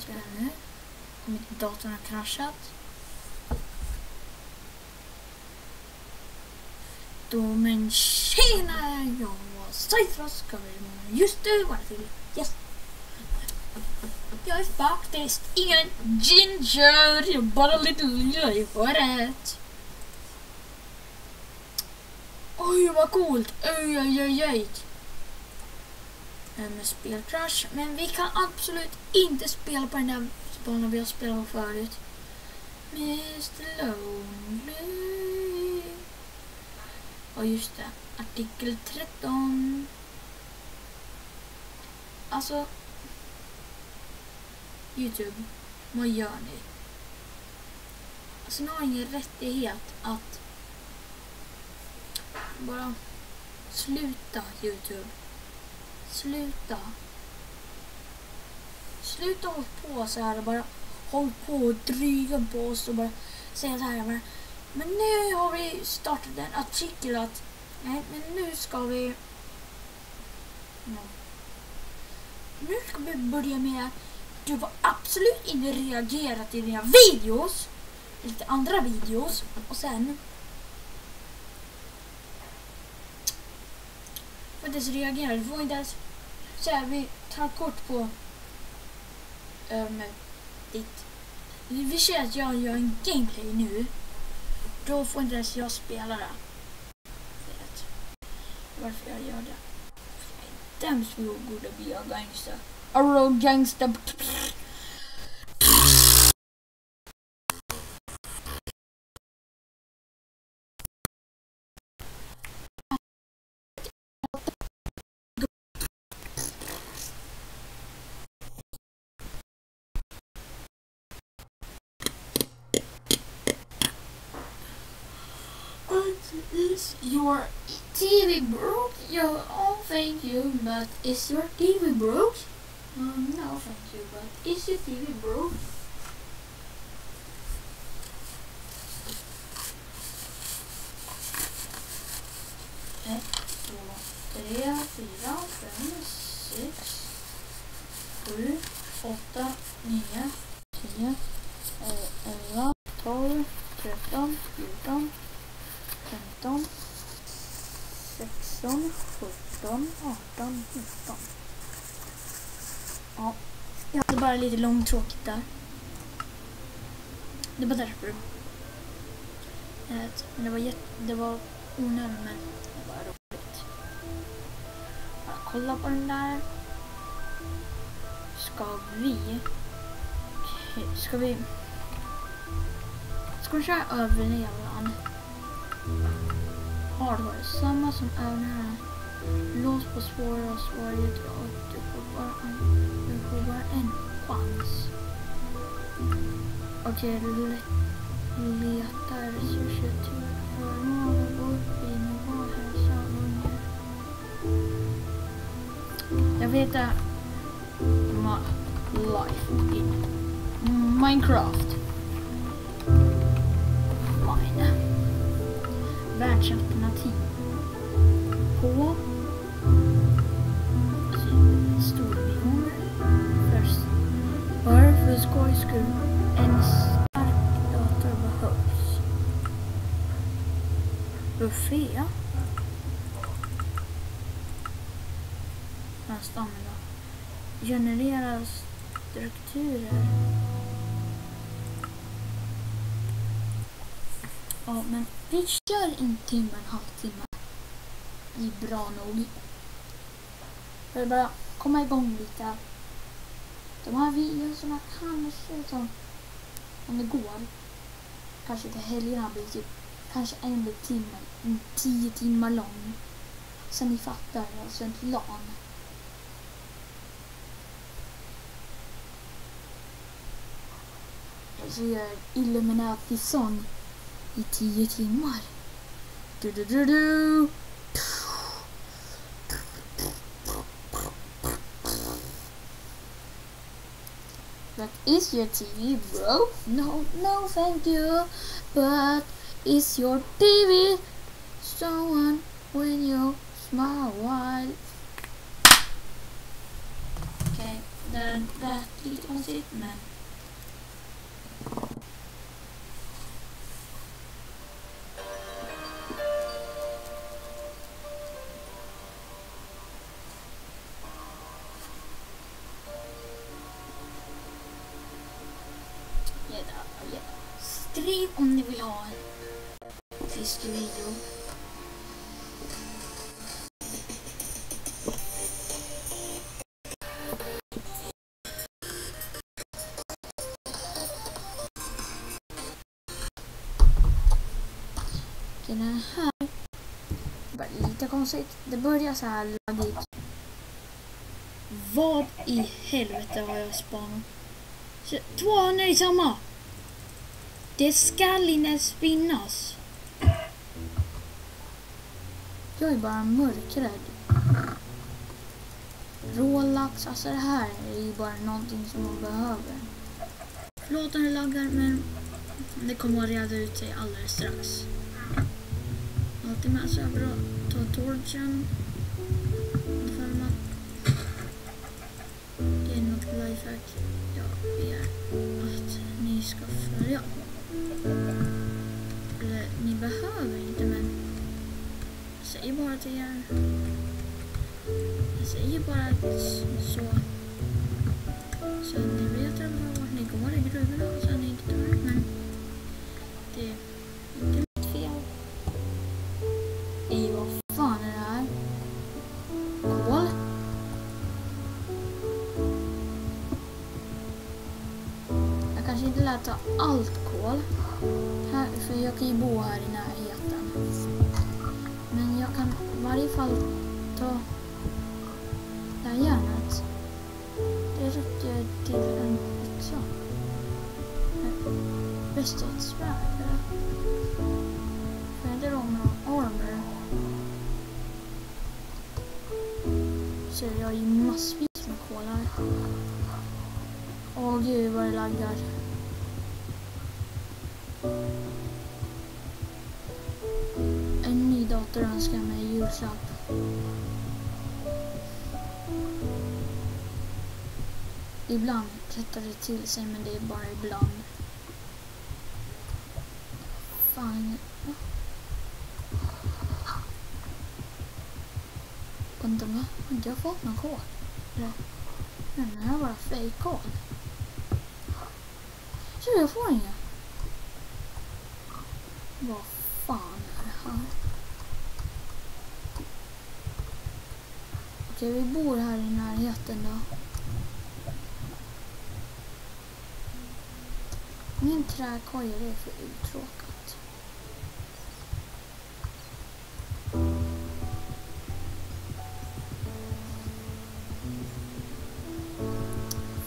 vi spela nu. Om inte datorn har kraschat. Då men tjena! Jag var Cytros. Ska vi just nu vara till yes. Jag är faktiskt ingen ginger. Jag är bara lite lila i håret. Oj vad coolt! Oj oj oj oj. Eh, med spelcrash. Men vi kan absolut inte spela på den där banan vi har spelat på förut. Mr Lonely. Ja, just det, artikel 13. Alltså, Youtube, vad gör ni? Alltså ni har ingen rättighet att bara sluta Youtube. Sluta. Sluta håll på så här och bara håll på och dryga på oss och bara säga så här bara, Men nu har vi startat en artikel att nej men nu ska vi no. Nu ska vi börja med att du får absolut inte reagera till dina videos. Lite andra videos och sen får inte ens reagera. Du får inte ens säga vi tar kort på um, ditt... Vi säger att jag gör en gameplay nu. Då får inte ens jag spela det. Vet. Varför jag gör det. För jag är inte så god att bli gangster. Arrow gangster. Is your TV broke? Yo, oh, thank you, but is your TV broke? Um, no, thank you, but is your TV broke? Ett, två, tre, fyra, fem, sex, sju, åtta, nio, tio, lite långtråkigt där. Det var därför. Men det var, jätte, det var onödigt men det var roligt. Bara kolla på den där. Ska vi... Ska vi... Ska vi köra överlevnad? varit samma som övningarna? Lås på svåra och svårigheter och du får bara en, du får bara en chans. Okej, okay, leta resurser till föremål och upp i nivå hälsa ungar. Jag vet att life in Minecraft. världsalternativ på storbiomer. Först, skojs skull, en stark dator behövs. Buffé. Nästa då. Generera strukturer. Ja, men vi kör en timme, en halvtimme. Det är bra nog. Jag vill bara komma igång lite. De här videorna kanske liksom, om det går, kanske till helgerna blir typ kanske en timme, en tio timmar lång. Så ni fattar, alltså en plan. Så gör Illuminati-sång i tio timmar. Du, du, du, du. Is your TV broke? No, no, thank you. But is your TV someone when you smile wide? Okay, lät lite konstigt men 69. Den här var lite konstigt. Det börjar så här laggigt. Vad i helvete har jag spanat? Två hundar i samma! Det skall inte spinnas. Jag är bara mörkrädd. Rålax, alltså det här är ju bara någonting som man behöver. Förlåt om det laggar men det kommer att reda ut sig alldeles strax. Alltid med sig bra. Ta torchen. Ifall. Det är något lifehack jag begär att ni ska följa. Eller ni behöver inte säger bara till er. Jag säger bara att alltså, så. Så att ni vet de vart ni går i gruvorna så att ni inte dör. Men det är inte mitt fel. Ej, vad fan är det här? Kol? Jag kanske inte lär ta allt kol. Här, för jag kan ju bo här i närheten varje fall ta det här järnet. Det räcker till en yxa. Bäst ett svärd eller? Får jag de armor? Så jag har ju massvis med kol här. Åh gud vad det laggar. En ny dator önskar jag mig i. Ibland rättar det till sig men det är bara ibland. Fan. Undrar om jag, har inte jag fått någon kod? Men Den här var fejkkod. Så jag får ingen. Vad fan är det här? Tycker vi bor här i närheten då. Min träkoja, det är för uttråkat.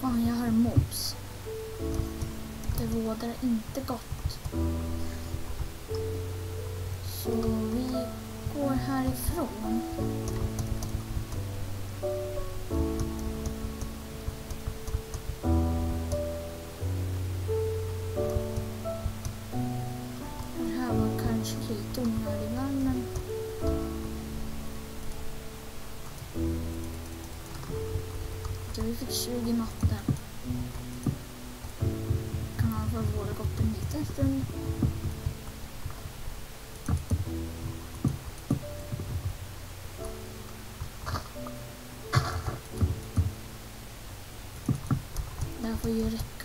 Fan, jag har mobs. Det vådar inte gott. Så vi går härifrån.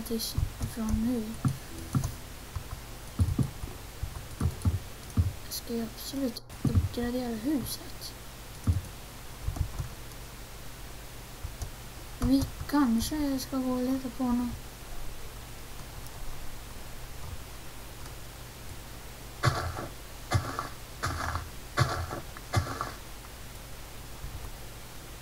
Får tills från nu. Jag ska ju absolut uppgradera huset. Vi kanske ska gå och leta på honom.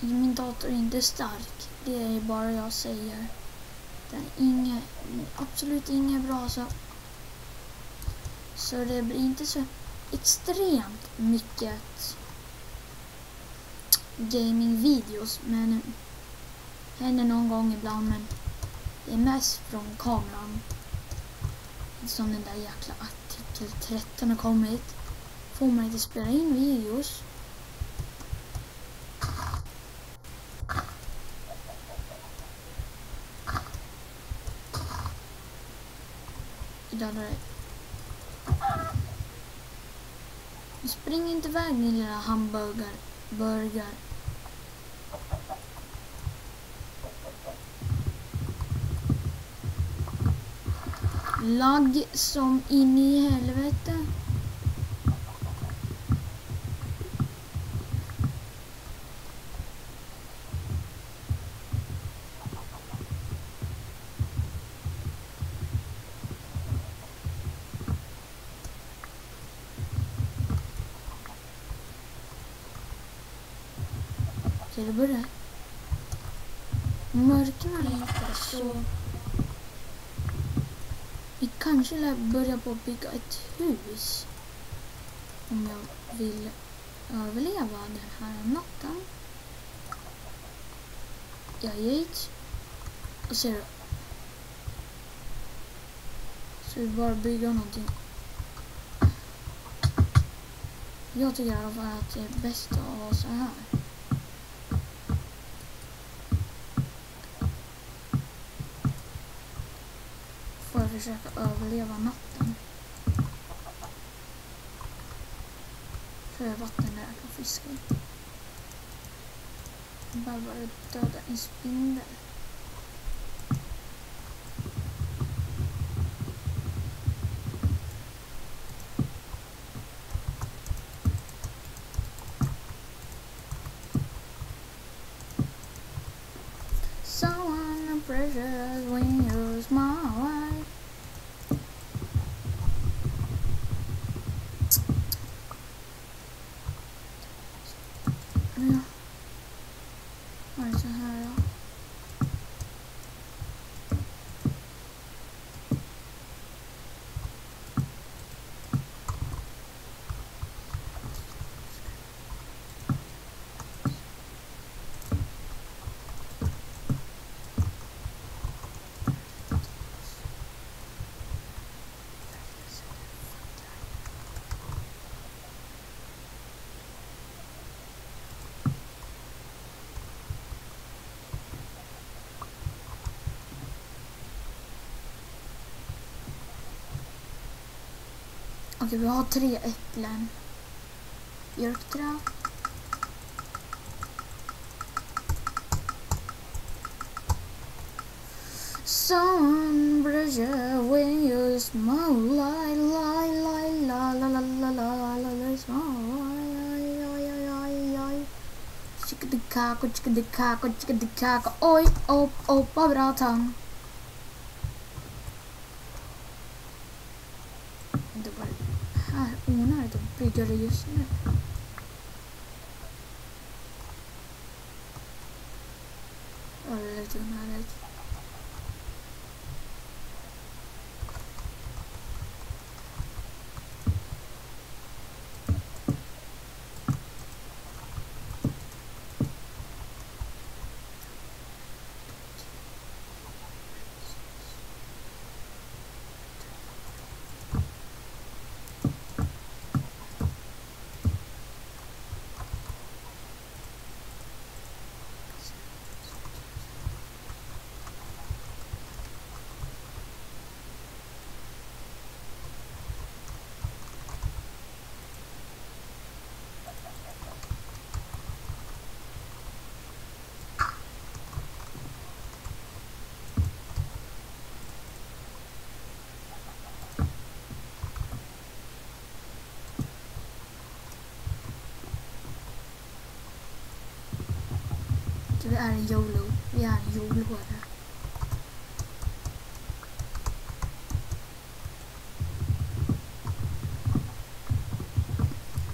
Min dator är inte stark. Det är bara jag säger. Den är absolut inga bra så. Så det blir inte så extremt mycket gamingvideos men händer någon gång ibland men det är mest från kameran. Som den där jäkla artikel 13 har kommit. Får man inte spela in videos? Dödar dig. Spring inte iväg din lilla hamburger. Burger. Lagg som in i helvete. Okej, det börjar mörkna lite så. Vi kanske lär börja på att bygga ett hus. Om jag vill överleva den här natten. Jag gick. Och ser du. Så vi bara bygga någonting. Jag tycker i alla fall att det är bäst att ha så här. Försöka överleva natten. Är vatten jag behöver döda en spindel. Someone precious when you smile. Okej, vi har tre äpplen. Björkträ. Sun pressure when you smile La la la la la la la la la la la smile Chicka de caco, chicka de caco, chicka de caco, oj, op, opa, bra. Att bygga det just nu Väldigt onödigt Vi är en YOLO. Vi är en YOLO-are.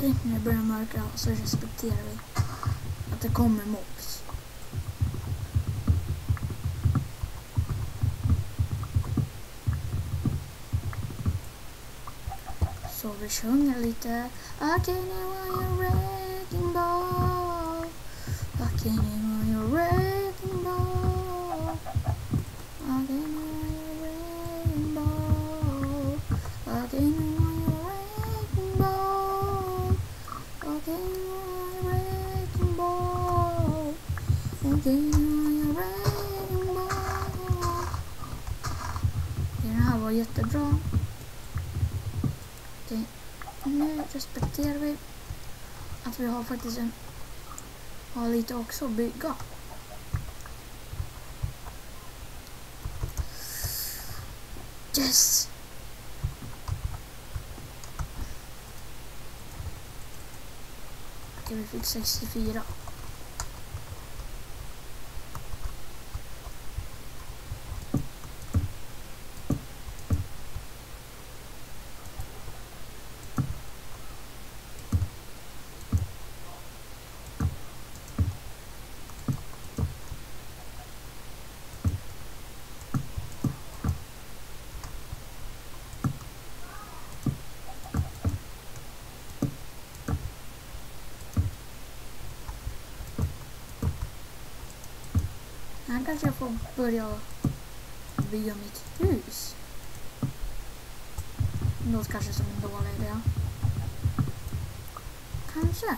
Tänk när det börjar mörka så respekterar vi att det kommer mobs. Så vi sjunger lite I can hear your wrecking ball I can hear I can I can I can I can här var jättebra. Okej, nu respekterar vi att vi har faktiskt en, har lite också att bygga. Yes! Okej, vi fick 64. Här kanske jag får börja bygga mitt hus. Något kanske som en dålig idé. Kanske.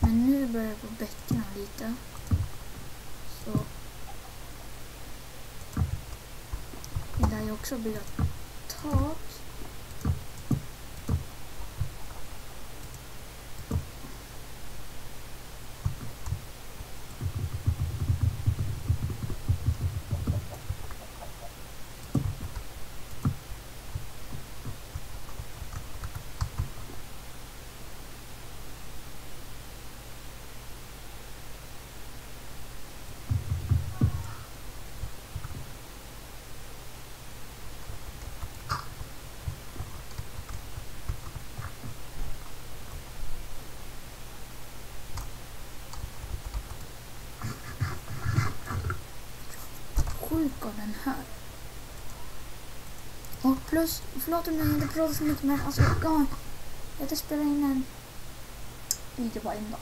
Men nu börjar jag på bäckna lite. Så. Det där är också bygga tak. Sjuk av den här. Och plus, förlåt om jag inte pratar så mycket men alltså, ja, jag ska spela in en video varje dag.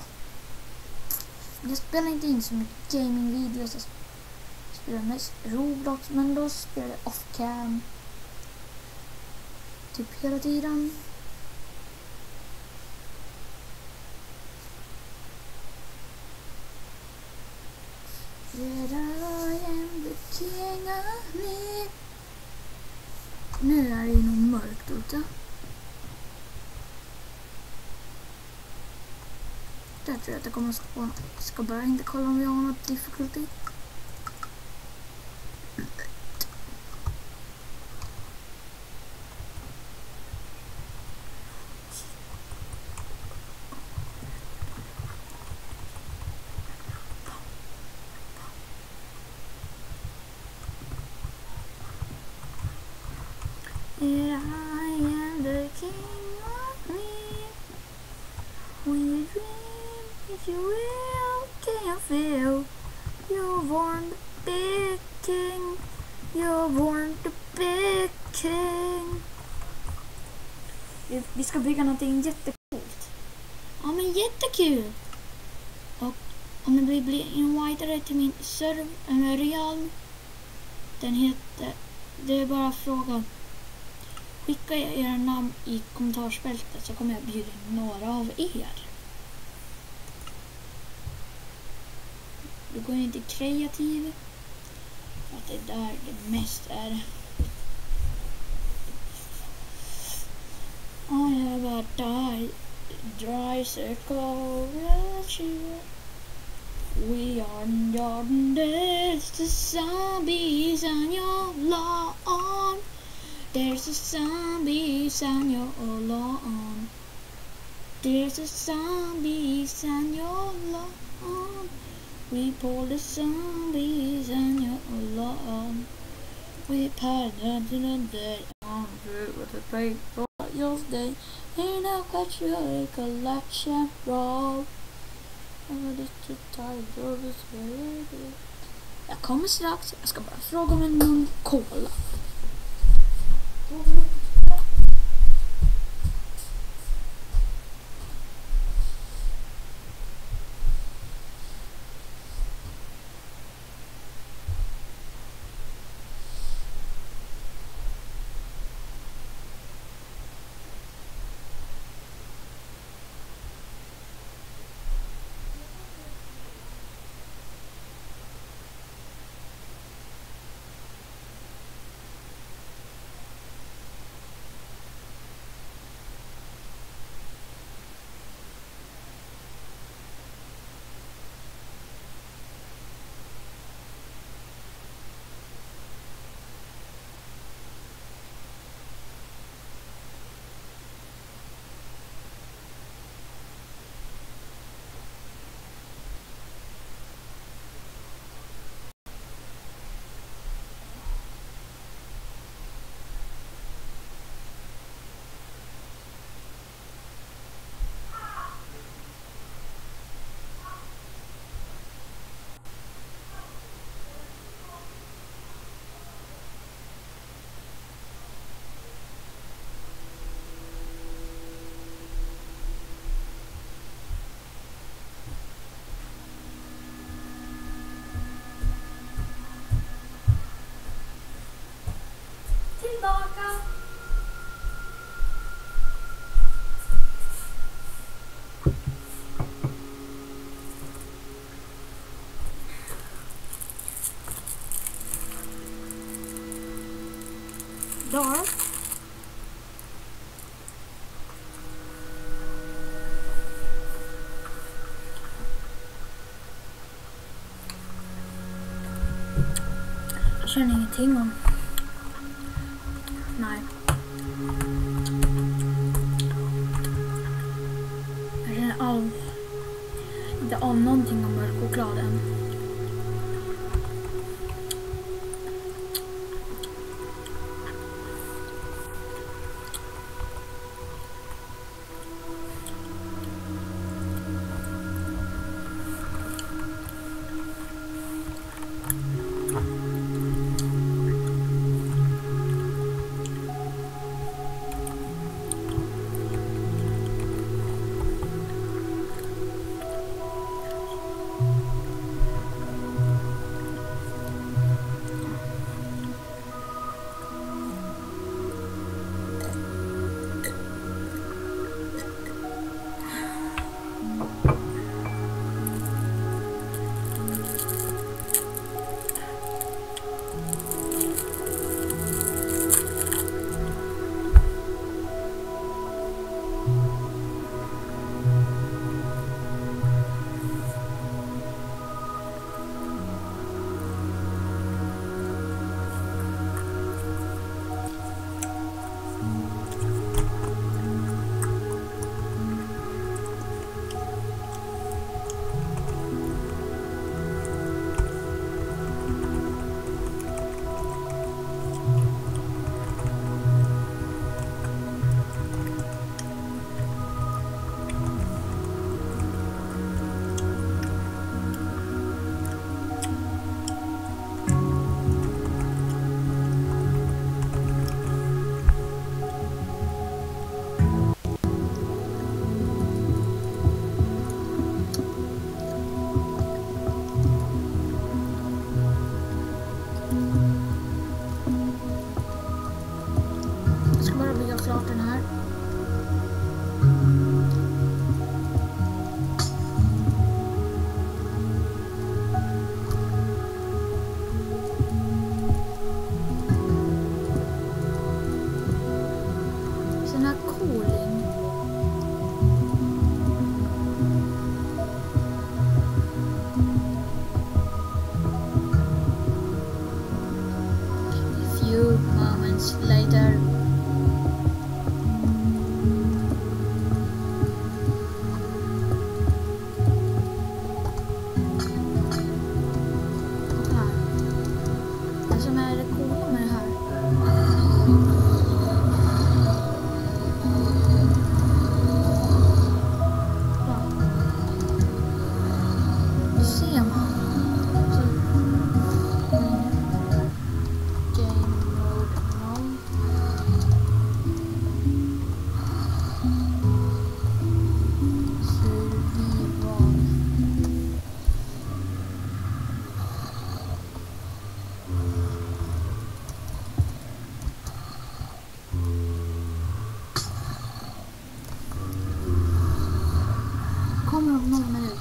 Jag spelar inte in så mycket gaming-videos. Jag spelar mest Roblox men då spelar jag off-cam. Typ hela tiden. Yet I am the king of me. Nu är det nog mörkt ute. Där tror jag att det kommer att spåna. Jag ska bara inte kolla om vi har något difficulty. Here I am the king of me. When you dream, if you will, can you feel? You're born the big king. You're born the big king. Vi- ska bygga någonting jättecoolt. Ja men jättekul! Och om ni vill bli inviterade till min server, eller eh, realm. Den heter, det är bara att fråga. Skicka era namn i kommentarsfältet så kommer jag bjuda in några av er. Du går in till kreativ. För att det är där det mest är. I have a dry, dry circle. We are Jordan, there's the zombies on your lawn. There's a zombies on your lawn. There's a zombies on your lawn. We pull the zombies on your lawn. We to the on with the paper your day. And I'll catch you a collection roll. Oh, this is tired of this baby. Jag kommer strax. Jag ska bara fråga om en mun cola. dagar. Jag känner ingenting om... Nej. Jag känner av... inte av någonting om mörk choklad än.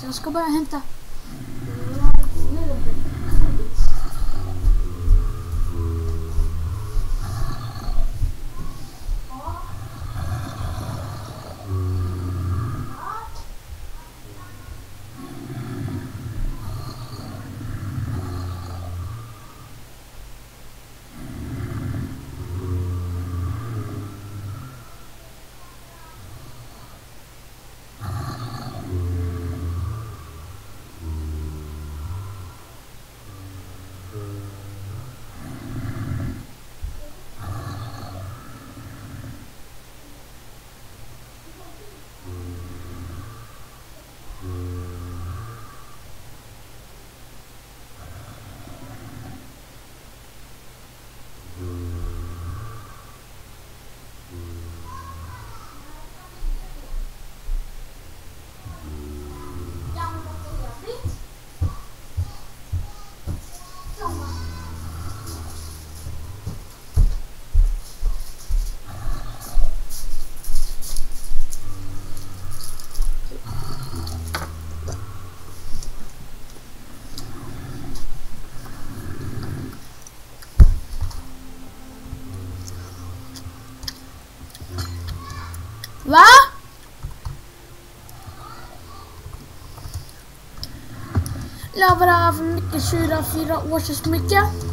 Jag ska bara hämta Va? Lavar av mycket syra, fyra år, så mycket.